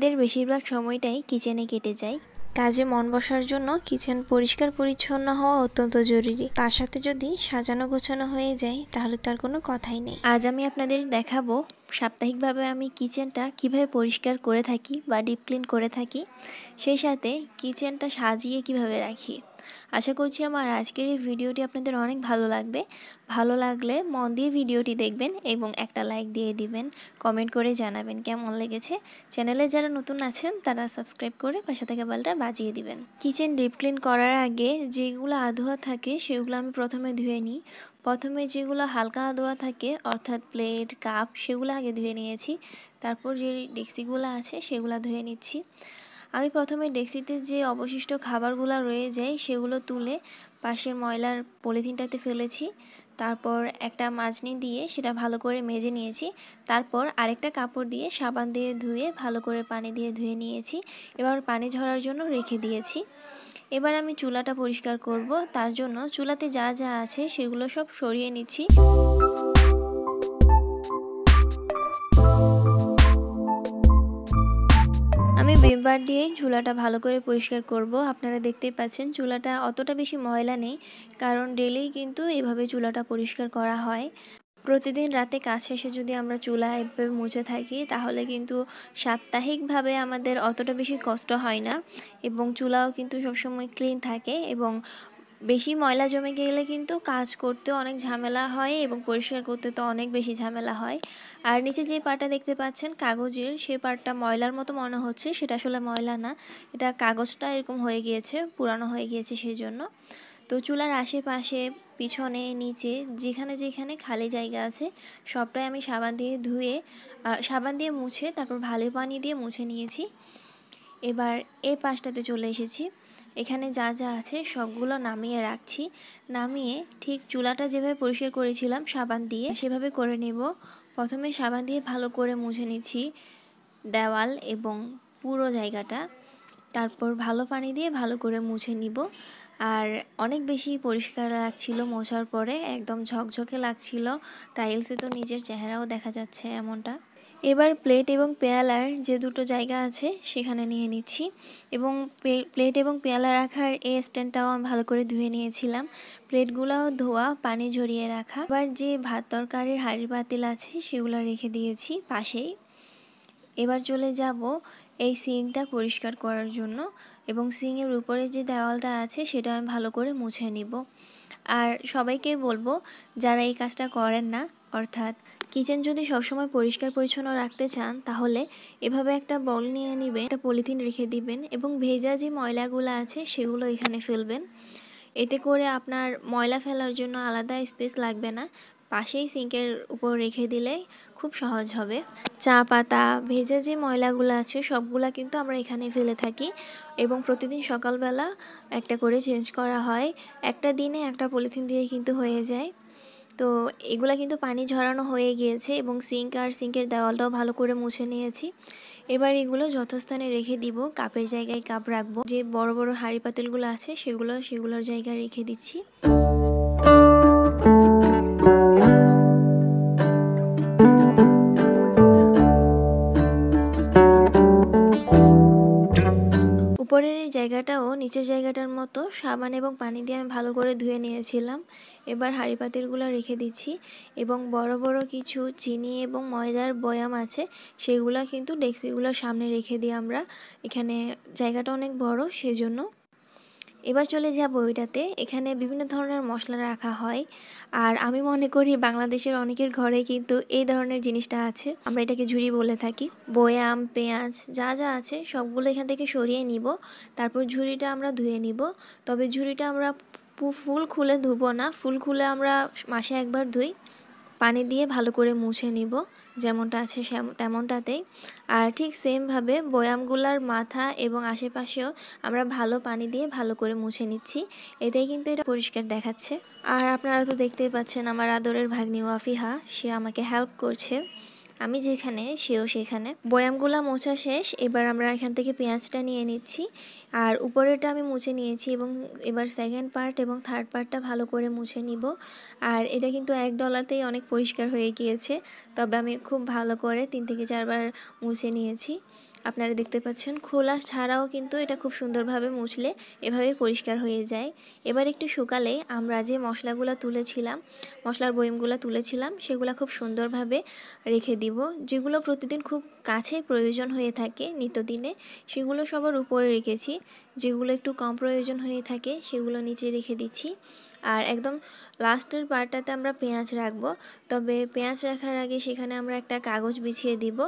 নারীদের বেশিরভাগ সময়টাই কিচেনে কেটে যায়। কাজে মন বসার জন্য কিচেন পরিষ্কার পরিচ্ছন্ন হওয়া অত্যন্ত জরুরি। তার সাথে যদি সাজানো গোছানো হয়ে যায় তাহলে তার কোনো কথাই নেই। আজ আমি আপনাদের দেখাবো সাপ্তাহিকভাবে আমি কিচেনটা কীভাবে পরিষ্কার করে থাকি বা ডিপ ক্লিন করে থাকি। সেই সাথে কিচেনটা সাজিয়ে কীভাবে রাখি। আশা করছি আমার আজকের এই ভিডিওটি আপনাদের অনেক ভালো লাগবে। ভালো লাগলে মন দিয়ে ভিডিওটি দেখবেন এবং একটা লাইক দিয়ে দিবেন। কমেন্ট করে জানাবেন কেমন লেগেছে। চ্যানেলে যারা নতুন আছেন, তারা সাবস্ক্রাইব করে পাশে থেকে বেলটা বাজিয়ে দিবেন। কিচেন ডিপ ক্লিন করার আগে যেগুলো আধোয়া থাকে, সেগুলো আমি প্রথমে ধুয়ে নিই। প্রথমে যেগুলো হালকা ধোয়া থাকে, অর্থাৎ প্লেট, কাপ, সেগুলো আগে ধুয়ে নিয়েছি। তারপর যে ডেক্সিগুলো আছে, সেগুলো ধুয়ে নিচ্ছি। আমি প্রথমে ডেক্সিতে যে অবশিষ্ট খাবারগুলো রয়ে যায়, সেগুলো তুলে পাশের ময়লার পলিথিনটাতে ফেলেছি। তারপর একটা মাজনি দিয়ে সেটা ভালো করে মেজে নিয়েছি। তারপর আরেকটা কাপড় দিয়ে সাবান দিয়ে ধুয়ে ভালো করে পানি দিয়ে ধুয়ে নিয়েছি। এবার পানি ঝরার জন্য রেখে দিয়েছি। এবার আমি চুলাটা পরিষ্কার করব। তার জন্য চুলাতে যা যা আছে সেগুলো সব সরিয়ে নিচ্ছি। আমি দিয়েই দিয়ে চুলাটা ভালো করে পরিষ্কার করব। আপনারা দেখতেই পাচ্ছেন চুলাটা অতটা বেশি ময়লা নেই, কারণ ডেলি কিন্তু এভাবে চুলাটা পরিষ্কার করা হয়। প্রতিদিন রাতে কাজ শেষে যদি আমরা চুলা এভাবে মুছে থাকি, তাহলে কিন্তু সাপ্তাহিকভাবে আমাদের অতটা বেশি কষ্ট হয় না এবং চুলাও কিন্তু সবসময় ক্লিন থাকে এবং বেশি ময়লা জমে গেলে কিন্তু কাজ করতে অনেক ঝামেলা হয় এবং পরিষ্কার করতে তো অনেক বেশি ঝামেলা হয়। আর নিচে যে পাটটা দেখতে পাচ্ছেন, কাগজের সেই পাটটা ময়লার মতো মনে হচ্ছে, সেটা আসলে ময়লা না। এটা কাগজটা এরকম হয়ে গিয়েছে, পুরানো হয়ে গিয়েছে সেই জন্য তো চুলার আশেপাশে, পিছনে, নিচে, যেখানে যেখানে খালি জায়গা আছে, সবটাই আমি সাবান দিয়ে ধুয়ে সাবান দিয়ে মুছে, তারপর ভালো পানি দিয়ে মুছে নিয়েছি। এবার এ পাশটাতে চলে এসেছি। এখানে যা যা আছে সবগুলো নামিয়ে রাখছি। নামিয়ে ঠিক চুলাটা যেভাবে পরিষ্কার করেছিলাম সাবান দিয়ে, সেভাবে করে নেব। প্রথমে সাবান দিয়ে ভালো করে মুছে নিচ্ছি দেওয়াল এবং পুরো জায়গাটা। তারপর ভালো পানি দিয়ে ভালো করে মুছে নিব। আর অনেক বেশি পরিষ্কার লাগছিল মোছার পরে, একদম ঝকঝকে লাগছিল। টাইলসে তো নিজের চেহারাও দেখা যাচ্ছে এমনটা। এবার প্লেট এবং পেয়ালার যে দুটো জায়গা আছে, সেখানে নিয়ে নিচ্ছি। এবং প্লেট এবং পেয়ালা রাখার এই স্ট্যান্ডটাও আমি ভালো করে ধুয়ে নিয়েছিলাম। প্লেটগুলোও ধোয়া, পানি ঝরিয়ে রাখা। এবার যে ভাত তরকারির হাঁড়ি পাতিল আছে, সেগুলো রেখে দিয়েছি পাশেই। এবার চলে যাব এই সিংটা পরিষ্কার করার জন্য। এবং সিংয়ের উপরে যে দেওয়ালটা আছে, সেটা আমি ভালো করে মুছে নিব। আর সবাইকে বলব, যারা এই কাজটা করেন না, অর্থাৎ কিচেন যদি সবসময় পরিষ্কার পরিচ্ছন্ন রাখতে চান, তাহলে এভাবে একটা বল নিয়ে নেবেন, একটা পলিথিন রেখে দিবেন এবং ভেজা যে ময়লাগুলো আছে সেগুলো এখানে ফেলবেন। এতে করে আপনার ময়লা ফেলার জন্য আলাদা স্পেস লাগবে না। পাশেই সিঙ্কের উপর রেখে দিলে খুব সহজ হবে। চা পাতা, ভেজা যে ময়লাগুলো আছে সবগুলা কিন্তু আমরা এখানে ফেলে থাকি এবং প্রতিদিন সকালবেলা একটা করে চেঞ্জ করা হয়। একটা দিনে একটা পলিথিন দিয়ে কিন্তু হয়ে যায়। তো এগুলা কিন্তু পানি ঝরানো হয়ে গিয়েছে এবং সিঙ্ক আর সিঙ্কের দেওয়ালটাও ভালো করে মুছে নিয়েছি। এবার এগুলো যথাস্থানে রেখে দিব, কাপের জায়গায় কাপ রাখব। যে বড় বড় হাঁড়ি পাতিলগুলো আছে সেগুলো, সেগুলোর জায়গায় রেখে দিচ্ছি। উপরের এই জায়গাটাও নিচের জায়গাটার মতো সাবান এবং পানি দিয়ে আমি ভালো করে ধুয়ে নিয়েছিলাম। এবার হাঁড়ি পাতিলগুলো রেখে দিচ্ছি এবং বড় বড় কিছু চিনি এবং ময়দার বয়াম আছে সেগুলো কিন্তু ডেক্সিগুলোর সামনে রেখে দিই আমরা। এখানে জায়গাটা অনেক বড়, সেজন্য এবার চলে যাব ওইটাতে। এখানে বিভিন্ন ধরনের মশলা রাখা হয়। আর আমি মনে করি বাংলাদেশের অনেকের ঘরে কিন্তু এই ধরনের জিনিসটা আছে। আমরা এটাকে ঝুড়ি বলে থাকি। বয়াম পেঁয়াজ, যা যা আছে সবগুলো এখান থেকে সরিয়ে নিব। তারপর ঝুড়িটা আমরা ধুয়ে নিব। তবে ঝুড়িটা আমরা ফুল খুলে ধুবো না। ফুল খুলে আমরা মাসে একবার ধুই। পানি দিয়ে ভালো করে মুছে নিব। যেমনটা আছে তেমনটাতেই। আর ঠিক সেমভাবে বয়ামগুলার মাথা এবং আশেপাশেও আমরা ভালো পানি দিয়ে ভালো করে মুছে নিচ্ছি। এতেই কিন্তু এটা পরিষ্কার দেখাচ্ছে। আর আপনারা তো দেখতেই পাচ্ছেন আমার আদরের ভাগ্নি ওয়াফিহা, সে আমাকে হেল্প করছে। আমি যেখানে, সেও সেখানে। বয়ামগুলা মোছা শেষ, এবার আমরা এখান থেকে পেঁয়াজটা নিয়ে নিচ্ছি। আর উপরেটা আমি মুছে নিয়েছি এবং এবার সেকেন্ড পার্ট এবং থার্ড পার্টটা ভালো করে মুছে নিব। আর এটা কিন্তু এক ডলাতেই অনেক পরিষ্কার হয়ে গিয়েছে। তবে আমি খুব ভালো করে তিন থেকে চারবার মুছে নিয়েছি। আপনারা দেখতে পাচ্ছেন, খোলা ছাড়াও কিন্তু এটা খুব সুন্দরভাবে মুছলে এভাবে পরিষ্কার হয়ে যায়। এবার একটু শুকালে আমরা যে মশলাগুলো তুলেছিলাম, মশলার বয়মগুলো তুলেছিলাম, সেগুলো খুব সুন্দরভাবে রেখে দিব। যেগুলো প্রতিদিন খুব কাছে প্রয়োজন হয়ে থাকে নিত্যদিনে, সেগুলো সবার উপরে রেখেছি। যেগুলো একটু কম প্রয়োজন হয়ে থাকে, সেগুলো নিচে রেখে দিচ্ছি। আর একদম লাস্টের পার্টটাতে আমরা পেঁয়াজ রাখব। তবে পেঁয়াজ রাখার আগে সেখানে আমরা একটা কাগজ বিছিয়ে দিব,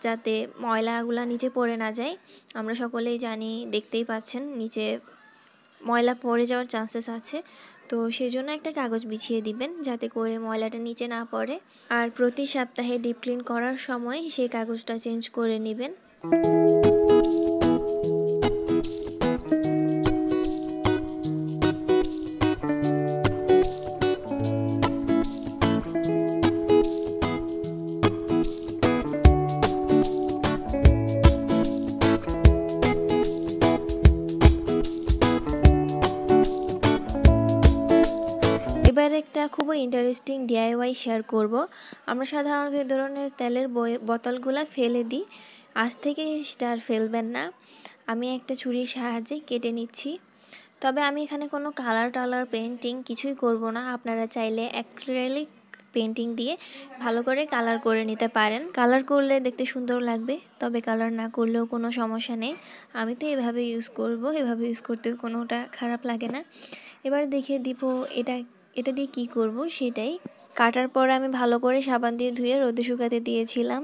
যাতে ময়লাগুলো নিচে পড়ে না যায়। আমরা সকলেই জানি, দেখতেই পাচ্ছেন, নিচে ময়লা পড়ে যাওয়ার চান্সেস আছে। তো সেই জন্য একটা কাগজ বিছিয়ে দিবেন, যাতে করে ময়লাটা নিচে না পড়ে। আর প্রতি সপ্তাহে ডিপ ক্লিন করার সময় সেই কাগজটা চেঞ্জ করে নেবেন। একটা খুবই ইন্টারেস্টিং ডিআইওয়াই শেয়ার করব। আমরা সাধারণত এই ধরনের তেলের বোতলগুলো ফেলে দিই। আজ থেকে সেটা আর ফেলবেন না। আমি একটা ছুরির সাহায্যে কেটে নিচ্ছি। তবে আমি এখানে কোনো কালার টালার পেন্টিং কিছুই করব না। আপনারা চাইলে অ্যাক্রিলিক পেন্টিং দিয়ে ভালো করে কালার করে নিতে পারেন। কালার করলে দেখতে সুন্দর লাগবে, তবে কালার না করলেও কোনো সমস্যা নেই। আমি তো এভাবে ইউজ করব, এভাবে ইউজ করতেও কোনোটা খারাপ লাগে না। এবার দেখে দিব এটা এটা দিয়ে কি করব সেটাই। কাটার পর আমি ভালো করে সাবান দিয়ে ধুয়ে রোদে শুকাতে দিয়েছিলাম।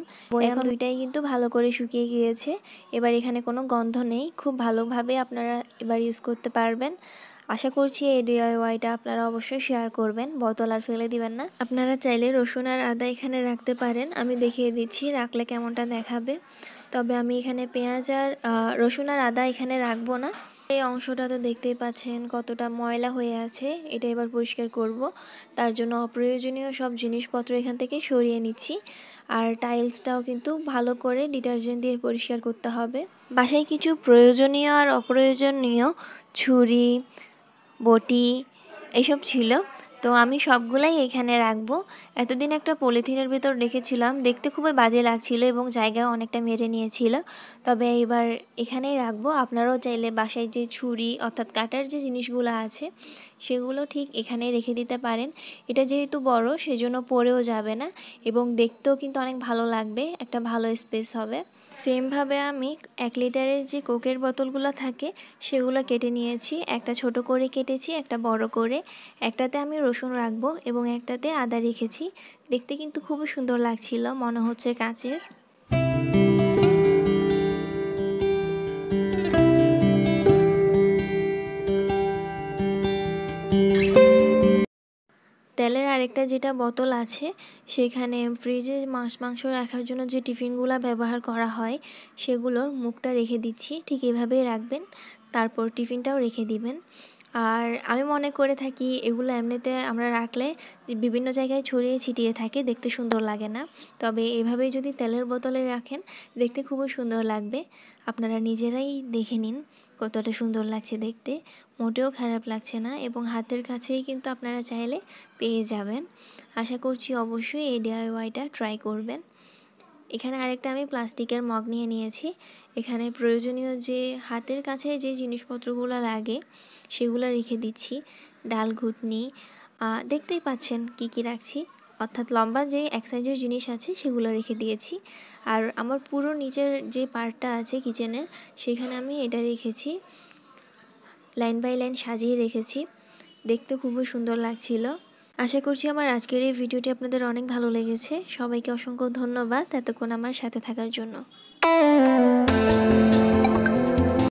এখন দুইটাই কিন্তু ভালো করে শুকিয়ে গিয়েছে। এবার এখানে কোনো গন্ধ নেই। খুব ভালোভাবে আপনারা এবার ইউজ করতে পারবেন। আশা করছি এই ডিআইওয়াইটা আপনারা অবশ্যই শেয়ার করবেন। বোতল আর ফেলে দিবেন না। আপনারা চাইলে রসুন আর আদা এখানে রাখতে পারেন। আমি দেখিয়ে দিচ্ছি রাখলে কেমনটা দেখাবে। তবে আমি এখানে পেঁয়াজ আর রসুন আর আদা এখানে রাখব না। এই অংশটা তো দেখতেই পাচ্ছেন কতটা ময়লা হয়ে আছে, এটা এবার পরিষ্কার করব। তার জন্য অপ্রয়োজনীয় সব জিনিসপত্র এখান থেকে সরিয়ে নিচ্ছি। আর টাইলসটাও কিন্তু ভালো করে ডিটারজেন্ট দিয়ে পরিষ্কার করতে হবে। বাসায় কিছু প্রয়োজনীয় আর অপ্রয়োজনীয় ছুরি, বটি, এসব ছিল। তো আমি সবগুলাই এখানে রাখব। এতদিন একটা পলিথিনের ভিতর রেখেছিলাম। দেখতে খুবই বাজে লাগছিল এবং জায়গা অনেকটা মেরে নিয়েছিল। তবে এবার এখানেই রাখব। আপনারাও চাইলে বাসায় যে ছুরি অর্থাৎ কাটার যে জিনিসগুলো আছে, সেগুলো ঠিক এখানে রেখে দিতে পারেন। এটা যেহেতু বড়, সেজন্য পরেও যাবে না এবং দেখতেও কিন্তু অনেক ভালো লাগবে। একটা ভালো স্পেস হবে। সেমভাবে আমি এক লিটারের যে কোকের বোতলগুলো থাকে, সেগুলো কেটে নিয়েছি। একটা ছোট করে কেটেছি, একটা বড় করে। একটাতে আমি রসুন রাখব এবং একটাতে আদা রেখেছি। দেখতে কিন্তু খুবই সুন্দর লাগছিল, মনে হচ্ছে কাঁচের। তেলের আরেকটা যেটা বোতল আছে, সেখানে ফ্রিজে মাছ মাংস রাখার জন্য যে টিফিনগুলো ব্যবহার করা হয়, সেগুলোর মুখটা রেখে দিচ্ছি। ঠিক এভাবেই রাখবেন, তারপর টিফিনটাও রেখে দিবেন। আর আমি মনে করে থাকি, এগুলো এমনিতে আমরা রাখলে বিভিন্ন জায়গায় ছড়িয়ে ছিটিয়ে থাকে, দেখতে সুন্দর লাগে না। তবে এভাবেই যদি তেলের বোতলে রাখেন, দেখতে খুবই সুন্দর লাগবে। আপনারা নিজেরাই দেখে নিন। কতটা সুন্দর লাগছে দেখতে। মোটেও খারাপ লাগছে না এবং হাতের কাছেই কিন্তু আপনারা চাইলে পেয়ে যাবেন। আশা করছি অবশ্যই এই ডিআইওয়াইটা ট্রাই করবেন। এখানে আরেকটা আমি প্লাস্টিকের মগ নিয়ে নিয়েছি। এখানে প্রয়োজনীয় যে হাতের কাছে যে জিনিসপত্রগুলো লাগে, সেগুলো রেখে দিচ্ছি। ডাল ঘুটনি দেখতেই পাচ্ছেন কি কি রাখছি। অর্থাৎ লম্বা যে এক সাইজের জিনিস আছে সেগুলো রেখে দিয়েছি। আর আমার পুরো নিচের যে পার্টটা আছে কিচেনের, সেখানে আমি এটা রেখেছি। লাইন বাই লাইন সাজিয়ে রেখেছি। দেখতে খুবই সুন্দর লাগছিল। আশা করছি আমার আজকের এই ভিডিওটি আপনাদের অনেক ভালো লেগেছে। সবাইকে অসংখ্য ধন্যবাদ এতক্ষণ আমার সাথে থাকার জন্য।